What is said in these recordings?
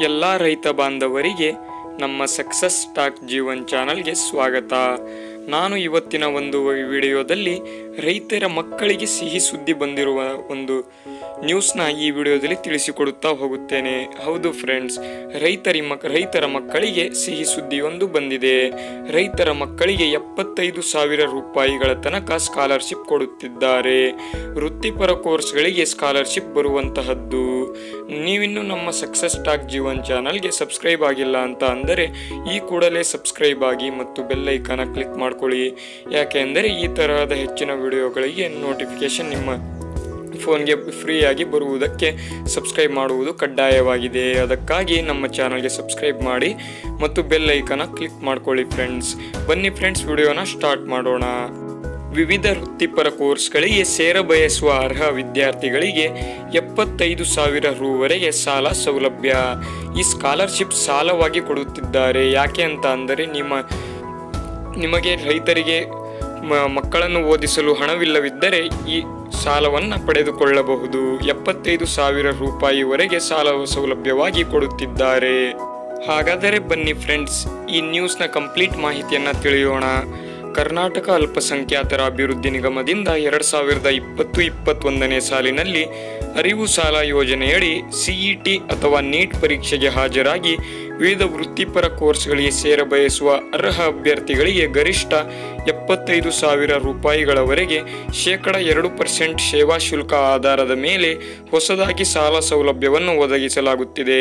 ಎಲ್ಲ ರೈತ ಬಾಂಧವರಿಗೆ ನಮ್ಮ ಸಕ್ಸಸ್ ಟಾಕ್ ಜೀವನ್ ಚಾನಲ್ಗೆ ಸ್ವಾಗತ. ನಾನು ಇವತ್ತಿನ ಒಂದು ವಿಡಿಯೋದಲ್ಲಿ ರೈತರ ಮಕ್ಕಳಿಗೆ ಸಿಹಿ ಸುದ್ದಿ ಬಂದಿರುವ ಒಂದು ನ್ಯೂಸ್ನ ಈ ವಿಡಿಯೋದಲ್ಲಿ ತಿಳಿಸಿಕೊಡುತ್ತಾ ಹೋಗುತ್ತೇನೆ. ಹೌದು ಫ್ರೆಂಡ್ಸ್ ರೈತರಿ ಮಕ್, ರೈತರ ಮಕ್ಕಳಿಗೆ ಸಿಹಿ ಸುದ್ದಿಯೊಂದು ಬಂದಿದೆ. ರೈತರ ಮಕ್ಕಳಿಗೆ ಎಪ್ಪತ್ತೈದು ಸಾವಿರ ರೂಪಾಯಿಗಳ ತನಕ ಸ್ಕಾಲರ್ಶಿಪ್ ಕೊಡುತ್ತಿದ್ದಾರೆ. ವೃತ್ತಿಪರ ಕೋರ್ಸ್ಗಳಿಗೆ ಸ್ಕಾಲರ್ಶಿಪ್ ಬರುವಂತಹದ್ದು. ನೀವಿನ್ನು ನಮ್ಮ ಸಕ್ಸಸ್ ಟಾಕ್ ಜೀವನ್ ಚಾನಲ್ಗೆ ಸಬ್ಸ್ಕ್ರೈಬ್ ಆಗಿಲ್ಲ ಅಂತ ಅಂದರೆ ಈ ಕೂಡಲೇ ಸಬ್ಸ್ಕ್ರೈಬ್ ಆಗಿ ಮತ್ತು ಬೆಲ್ಲೈಕನ ಕ್ಲಿಕ್ ಕ್ಲಿಕ್ ಮಾಡ್ಕೊಳ್ಳಿ. ಯಾಕೆಂದರೆ ಈ ತರಹದ ಹೆಚ್ಚಿನ ವಿಡಿಯೋಗಳಿಗೆ ನೋಟಿಫಿಕೇಶನ್ ನಿಮ್ಮ ಫೋನ್ಗೆ ಫ್ರೀಯಾಗಿ ಬರುವುದಕ್ಕೆ ಸಬ್ಸ್ಕ್ರೈಬ್ ಮಾಡುವುದು ಕಡ್ಡಾಯವಾಗಿದೆ. ಅದಕ್ಕಾಗಿ ನಮ್ಮ ಚಾನಲ್ಗೆ ಸಬ್ಸ್ಕ್ರೈಬ್ ಮಾಡಿ ಮತ್ತು ಬೆಲ್ ಐಕನ ಕ್ಲಿಕ್ ಮಾಡ್ಕೊಳ್ಳಿ ಫ್ರೆಂಡ್ಸ್ ಬನ್ನಿ ಫ್ರೆಂಡ್ಸ್ ವಿಡಿಯೋನ ಸ್ಟಾರ್ಟ್ ಮಾಡೋಣ. ವಿವಿಧ ವೃತ್ತಿಪರ ಕೋರ್ಸ್ಗಳಿಗೆ ಸೇರ ಬಯಸುವ ಅರ್ಹ ವಿದ್ಯಾರ್ಥಿಗಳಿಗೆ ಎಪ್ಪತ್ತೈದು ಸಾವಿರ ರೂವರೆಗೆ ಸಾಲ ಸೌಲಭ್ಯ. ಈ ಸ್ಕಾಲರ್ಶಿಪ್ ಸಾಲವಾಗಿ ಕೊಡುತ್ತಿದ್ದಾರೆ. ಯಾಕೆ ಅಂತ ಅಂದರೆ ನಿಮ್ಮ ನಿಮಗೆ ರೈತರಿಗೆ ಮಕ್ಕಳನ್ನು ಓದಿಸಲು ಹಣವಿಲ್ಲವಿದ್ದರೆ ಈ ಸಾಲವನ್ನು ಪಡೆದುಕೊಳ್ಳಬಹುದು. ಎಪ್ಪತ್ತೈದು ಸಾವಿರ ರೂಪಾಯಿವರೆಗೆ ಸಾಲ ಸೌಲಭ್ಯವಾಗಿ ಕೊಡುತ್ತಿದ್ದಾರೆ. ಹಾಗಾದರೆ ಬನ್ನಿ ಫ್ರೆಂಡ್ಸ್ ಈ ನ್ಯೂಸ್ನ ಕಂಪ್ಲೀಟ್ ಮಾಹಿತಿಯನ್ನು ತಿಳಿಯೋಣ. ಕರ್ನಾಟಕ ಅಲ್ಪಸಂಖ್ಯಾತರ ಅಭಿವೃದ್ಧಿ ನಿಗಮದಿಂದ ಎರಡು ಸಾವಿರದ ಇಪ್ಪತ್ತು ಇಪ್ಪತ್ತೊಂದನೇ ಸಾಲಿನಲ್ಲಿ ಅರಿವು ಸಾಲ ಯೋಜನೆಯಡಿ ಸಿಇಟಿ ಅಥವಾ ನೀಟ್ ಪರೀಕ್ಷೆಗೆ ಹಾಜರಾಗಿ ವಿವಿಧ ವೃತ್ತಿಪರ ಕೋರ್ಸ್ಗಳಿಗೆ ಸೇರಬಯಸುವ ಅರ್ಹ ಅಭ್ಯರ್ಥಿಗಳಿಗೆ ಗರಿಷ್ಠ ಎಪ್ಪತ್ತೈದು ಸಾವಿರ ರೂಪಾಯಿಗಳವರೆಗೆ ಶೇಕಡ ಎರಡು ಪರ್ಸೆಂಟ್ ಸೇವಾ ಶುಲ್ಕ ಆಧಾರದ ಮೇಲೆ ಹೊಸದಾಗಿ ಸಾಲ ಸೌಲಭ್ಯವನ್ನು ಒದಗಿಸಲಾಗುತ್ತಿದೆ.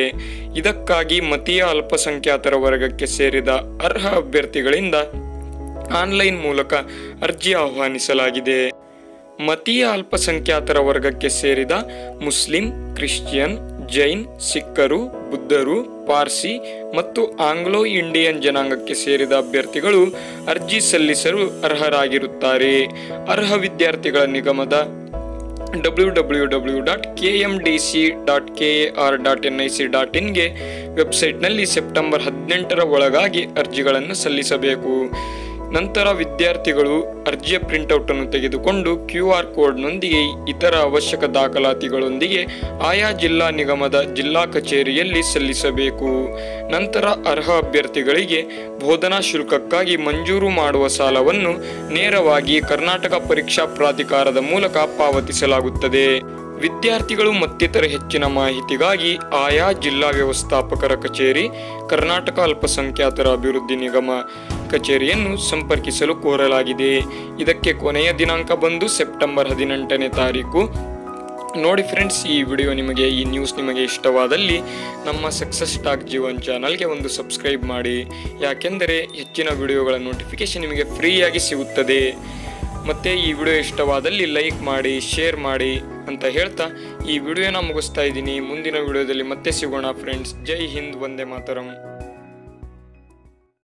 ಇದಕ್ಕಾಗಿ ಮತೀಯ ಅಲ್ಪಸಂಖ್ಯಾತರ ವರ್ಗಕ್ಕೆ ಸೇರಿದ ಅರ್ಹ ಅಭ್ಯರ್ಥಿಗಳಿಂದ ಆನ್ಲೈನ್ ಮೂಲಕ ಅರ್ಜಿ ಆಹ್ವಾನಿಸಲಾಗಿದೆ. ಮತೀಯ ಅಲ್ಪಸಂಖ್ಯಾತರ ವರ್ಗಕ್ಕೆ ಸೇರಿದ ಮುಸ್ಲಿಂ, ಕ್ರಿಶ್ಚಿಯನ್, ಜೈನ್, ಸಿಖ್ಖರು, ಬುದ್ಧರು, ಪಾರ್ಸಿ ಮತ್ತು ಆಂಗ್ಲೋ ಇಂಡಿಯನ್ ಜನಾಂಗಕ್ಕೆ ಸೇರಿದ ಅಭ್ಯರ್ಥಿಗಳು ಅರ್ಜಿ ಸಲ್ಲಿಸಲು ಅರ್ಹರಾಗಿರುತ್ತಾರೆ. ಅರ್ಹ ವಿದ್ಯಾರ್ಥಿಗಳ ನಿಗಮದ W W W dot K M D C dot K A R dot N I C dot ಇನ್ಗೆ ವೆಬ್ಸೈಟ್ನಲ್ಲಿ ಸೆಪ್ಟೆಂಬರ್ ಹದಿನೆಂಟರ ಒಳಗಾಗಿ ಅರ್ಜಿಗಳನ್ನು ಸಲ್ಲಿಸಬೇಕು. ನಂತರ ವಿದ್ಯಾರ್ಥಿಗಳು ಅರ್ಜಿಯ ಪ್ರಿಂಟೌಟನ್ನು ತೆಗೆದುಕೊಂಡು ಕ್ಯೂ ಆರ್ ಕೋಡ್ನೊಂದಿಗೆ ಇತರ ಅವಶ್ಯಕ ದಾಖಲಾತಿಗಳೊಂದಿಗೆ ಆಯಾ ಜಿಲ್ಲಾ ನಿಗಮದ ಜಿಲ್ಲಾ ಕಚೇರಿಯಲ್ಲಿ ಸಲ್ಲಿಸಬೇಕು. ನಂತರ ಅರ್ಹ ಅಭ್ಯರ್ಥಿಗಳಿಗೆ ಬೋಧನಾ ಶುಲ್ಕಕ್ಕಾಗಿ ಮಂಜೂರು ಮಾಡುವ ಸಾಲವನ್ನು ನೇರವಾಗಿ ಕರ್ನಾಟಕ ಪರೀಕ್ಷಾ ಪ್ರಾಧಿಕಾರದ ಮೂಲಕ ಪಾವತಿಸಲಾಗುತ್ತದೆ. ವಿದ್ಯಾರ್ಥಿಗಳು ಮತ್ತಿತರ ಹೆಚ್ಚಿನ ಮಾಹಿತಿಗಾಗಿ ಆಯಾ ಜಿಲ್ಲಾ ವ್ಯವಸ್ಥಾಪಕರ ಕಚೇರಿ, ಕರ್ನಾಟಕ ಅಲ್ಪಸಂಖ್ಯಾತರ ಅಭಿವೃದ್ಧಿ ನಿಗಮ ಕಚೇರಿಯನ್ನು ಸಂಪರ್ಕಿಸಲು ಕೋರಲಾಗಿದೆ. ಇದಕ್ಕೆ ಕೊನೆಯ ದಿನಾಂಕ ಬಂದು ಸೆಪ್ಟೆಂಬರ್ ಹದಿನೆಂಟನೇ ತಾರೀಕು. ನೋಡಿ ಫ್ರೆಂಡ್ಸ್, ಈ ವಿಡಿಯೋ ನಿಮಗೆ, ಈ ನ್ಯೂಸ್ ನಿಮಗೆ ಇಷ್ಟವಾದಲ್ಲಿ ನಮ್ಮ ಸಕ್ಸಸ್ ಟಾಕ್ ಜೀವನ್ ಚಾನಲ್ಗೆ ಒಂದು ಸಬ್ಸ್ಕ್ರೈಬ್ ಮಾಡಿ. ಯಾಕೆಂದರೆ ಹೆಚ್ಚಿನ ವಿಡಿಯೋಗಳ ನೋಟಿಫಿಕೇಶನ್ ನಿಮಗೆ ಫ್ರೀಯಾಗಿ ಸಿಗುತ್ತದೆ. ಮತ್ತು ಈ ವಿಡಿಯೋ ಇಷ್ಟವಾದಲ್ಲಿ ಲೈಕ್ ಮಾಡಿ, ಶೇರ್ ಮಾಡಿ. ಅಂತ ಹೇಳ್ತಾ ಈ ವಿಡಿಯೋನ ಮುಗಿಸ್ತಾ ಇದ್ದೀನಿ. ಮುಂದಿನ ವಿಡಿಯೋದಲ್ಲಿ ಮತ್ತೆ ಸಿಗೋಣ ಫ್ರೆಂಡ್ಸ್ ಜೈ ಹಿಂದ್, ವಂದೇ ಮಾತರಂ.